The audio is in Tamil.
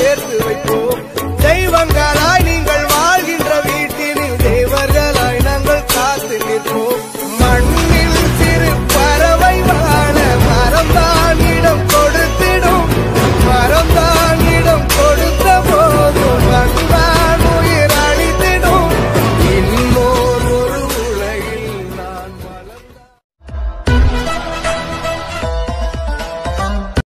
சேர்த்து வைப்போம்.